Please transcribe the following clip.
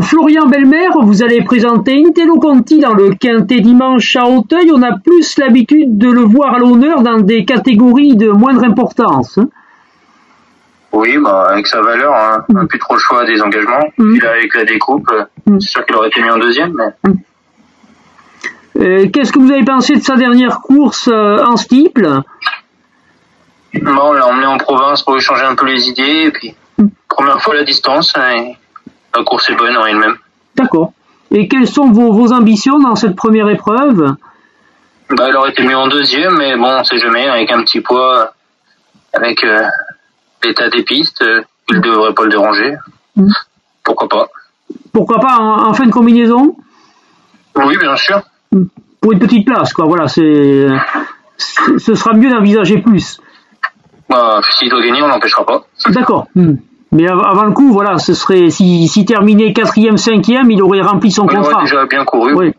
Florian Belmer, vous allez présenter Intello Conti dans le Quintet dimanche à Hauteuil. On a plus l'habitude de le voir à l'honneur dans des catégories de moindre importance. Hein. Oui, bah, avec sa valeur, hein, on n'a plus trop le choix des engagements. Puis là, avec la découpe, c'est sûr qu'il aurait été mis en deuxième. Mais... Euh, Qu'est-ce que vous avez pensé de sa dernière course euh, en steeple? Bon, on l'a emmené en province pour échanger un peu les idées. Et puis, première fois la distance, et la course est bonne en elle-même. D'accord. Et quelles sont vos, vos ambitions dans cette première épreuve? Bah, elle aurait été mieux en deuxième, mais bon, on sait jamais, avec un petit poids, avec euh, l'état des pistes, euh, il ne devrait pas le déranger. Mm. Pourquoi pas Pourquoi pas en, en fin de combinaison? Oui, bien sûr. Pour une petite place, quoi. Voilà, c'est, c'est- ce sera mieux d'envisager plus. Bah, s'il doit gagner, on l'empêchera pas. D'accord. Hmm. Mais av- avant le coup, voilà, ce serait si, si terminait quatrième, cinquième, il aurait rempli son Il aurait contrat. déjà bien couru. Oui.